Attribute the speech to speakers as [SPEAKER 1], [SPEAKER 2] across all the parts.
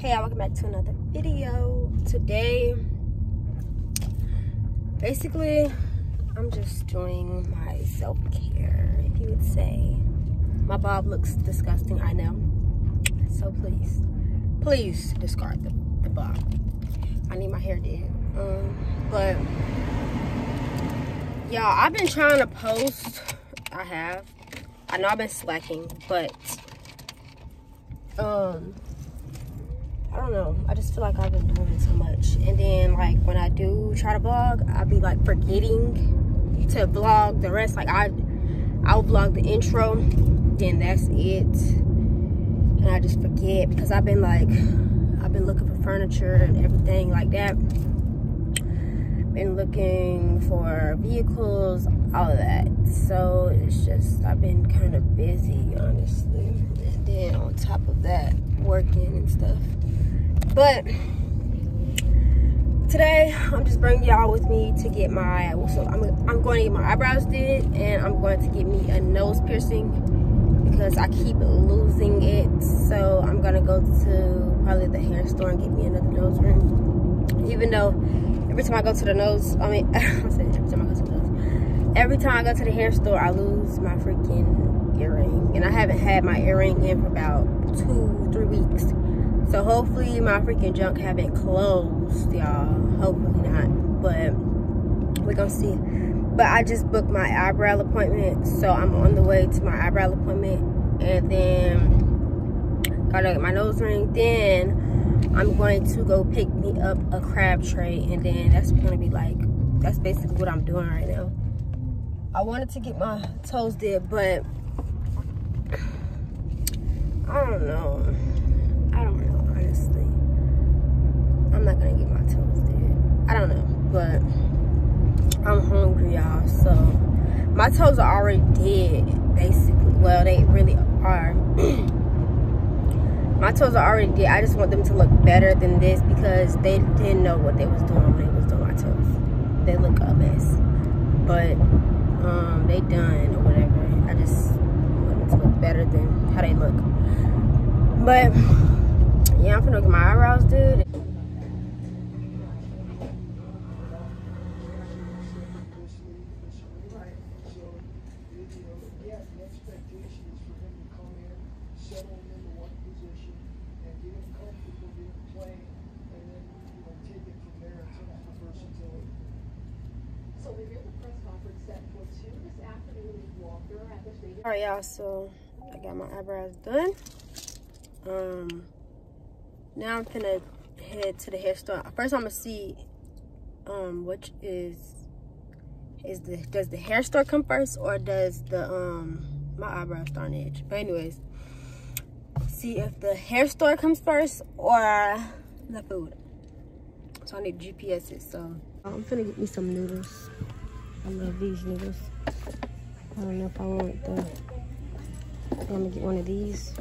[SPEAKER 1] hey welcome back to another video. Today basically i'm just doing my self-care if you would say. My bob looks disgusting i know. So please please discard the, the bob. I need my hair did. Um but y'all i've been trying to post. I have. I know i've been slacking but um I don't know. I just feel like I've been doing it so much. And then like when I do try to vlog, I'll be like forgetting to vlog the rest. Like I I'll vlog the intro, then that's it. And I just forget because I've been like I've been looking for furniture and everything like that. Been looking for vehicles, all of that. So it's just I've been kind of busy honestly. And then on top of that, working and stuff. But today I'm just bringing y'all with me to get my so I'm, I'm going to get my eyebrows did and I'm going to get me a nose piercing because I keep losing it so I'm gonna go to probably the hair store and get me another nose ring even though every time I go to the nose I mean I said every time I go to every time I go to the hair store I lose my freaking earring and I haven't had my earring in for about two three weeks so hopefully my freaking junk haven't closed, y'all. Hopefully not, but we're gonna see. But I just booked my eyebrow appointment, so I'm on the way to my eyebrow appointment, and then gotta get my nose ring. Then I'm going to go pick me up a crab tray, and then that's gonna be like, that's basically what I'm doing right now. I wanted to get my toes did, but I don't know. I don't know, honestly. I'm not gonna get my toes did. I don't know, but I'm hungry, y'all. So my toes are already dead, basically. Well, they really are. my toes are already dead. I just want them to look better than this because they didn't know what they was doing when they was doing my toes. They look a mess, but um, they done or whatever. I just want them to look better than how they look. But yeah, I'm gonna get my eyebrows did. All right y'all so i got my eyebrows done. Um now i'm gonna head to the hair store. First i'm gonna see um which is is the does the hair store come first or does the um my eyebrows start on edge? But anyways see if the hair store comes first or the food. So i need gps it so. I'm gonna get me some noodles i love these noodles I don't know if I want the, I'm gonna get one of these.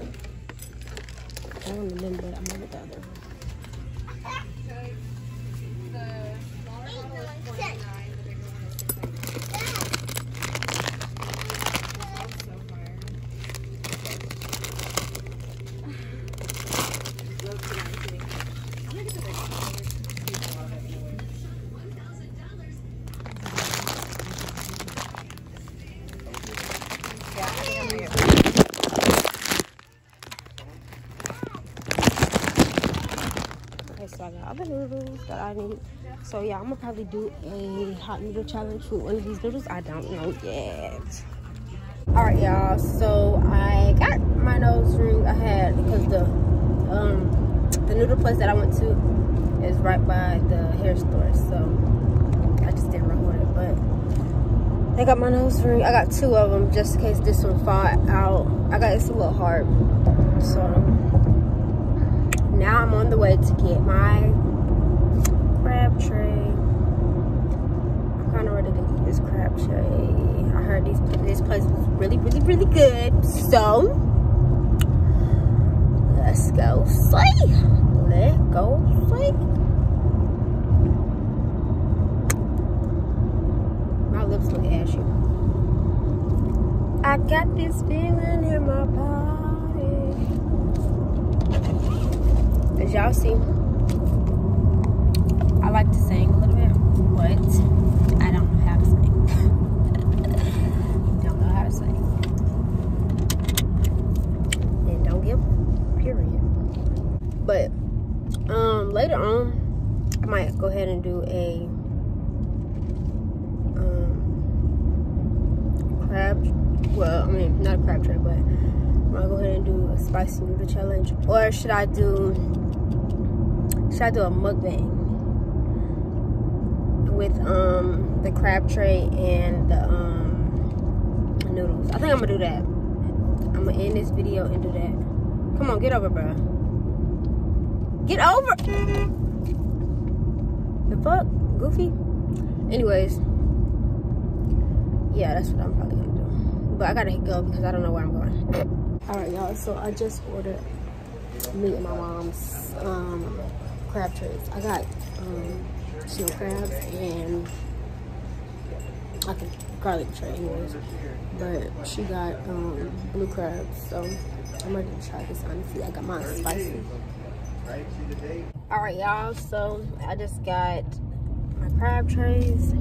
[SPEAKER 1] I I'm gonna get the other noodles that So yeah, I'm gonna probably do a hot noodle challenge with one of these noodles. I don't know yet. All right, y'all. So I got my nose ring. I had because the um the noodle place that I went to is right by the hair store. So I just didn't record it, but I got my nose ring. I got two of them just in case this one fall out. I got it's a little hard, so now I'm on the way to get my crab tray. I'm kind of ready to eat this crab tray. I heard these, this place was really, really, really good. So, let's go see. Let's go see. My lips look ashy. I got this feeling in my body as y'all see, I like to sing a little bit, but I don't know how to sing. don't know how to sing. And don't give, period. But um, later on, I might go ahead and do a um, crab. Well, I mean, not a crab tray, but I'm gonna go ahead and do a spicy noodle challenge. Or should I do? Should I do a mukbang with um the crab tray and the um noodles? I think I'm gonna do that. I'm gonna end this video and do that. Come on, get over, bro. Get over. The fuck, Goofy. Anyways, yeah, that's what I'm probably gonna do. But I gotta go because I don't know where I'm going. All right, y'all. So I just ordered me and my mom's um, crab trays. I got um, snow crabs and I think garlic tray, anyways. But she got um, blue crabs, so I'm ready to try this. Honestly, I got mine spicy. All right, y'all. So I just got my crab trays.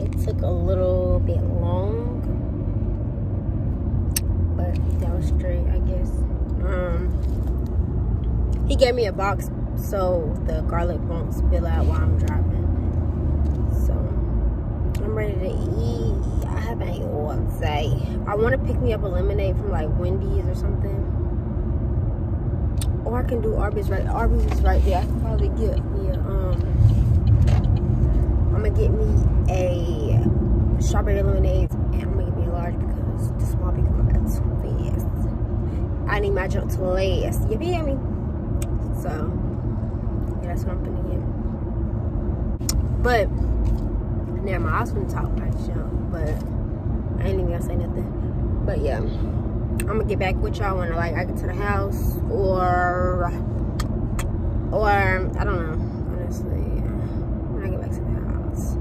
[SPEAKER 1] It took a little bit long, but that was straight, I guess. Um, he gave me a box so the garlic won't spill out while I'm driving. So I'm ready to eat. I haven't eaten all day. I want to pick me up a lemonade from like Wendy's or something. Or I can do Arby's right. Arby's is right there. I can probably get me a um I'm gonna get me a strawberry lemonade and I'm gonna get me a large because the small be coming back too fast. I need my junk to last. You feel me? So yeah, that's what I'm gonna get. But now my gonna talk my junk, but I ain't even gonna say nothing. But yeah. I'm gonna get back with y'all when like I get to the house or or I don't know honestly. When I get back to the house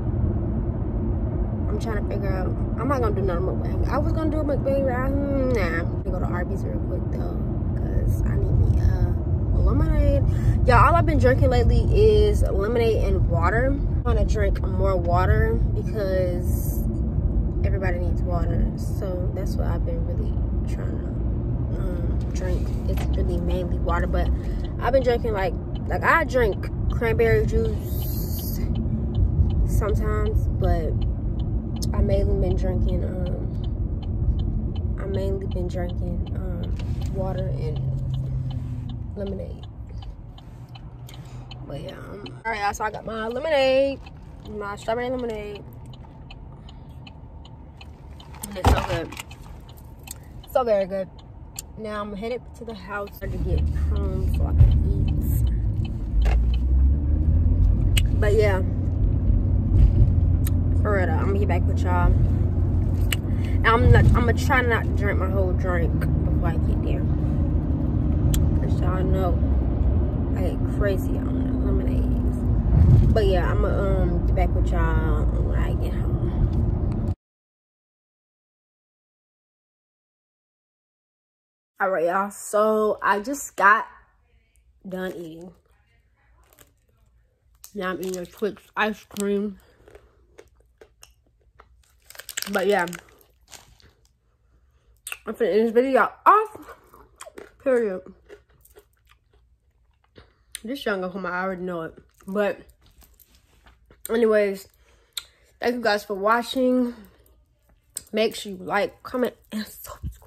[SPEAKER 1] I'm trying to figure out I'm not gonna do another mukbang I was gonna do a mukbang right hmm, nah. I'm gonna go to Arby's real quick though because I need me a lemonade. Y'all all I've been drinking lately is lemonade and water. I'm to drink more water because everybody needs water so that's what I've been really trying to um, drink. It's really mainly water, but I've been drinking like like I drink cranberry juice sometimes, but I mainly been drinking um I mainly been drinking um water and lemonade. But yeah, um, all right, so I got my lemonade, my strawberry lemonade. And it's so good. So very good. Now i'm headed to the house to get home so i can eat. But yeah. For i'm gonna get back with y'all. I'm not i'm gonna try not to drink my whole drink before i get there. Because y'all know i get crazy on lemonades. But yeah i'm gonna um get back with y'all when i get home all right y'all. So i just got done eating. Now i'm eating a twix ice cream. But yeah. I'm finna this video off period. This younger home i already know it. But anyways thank you guys for watching. Make sure you like comment and subscribe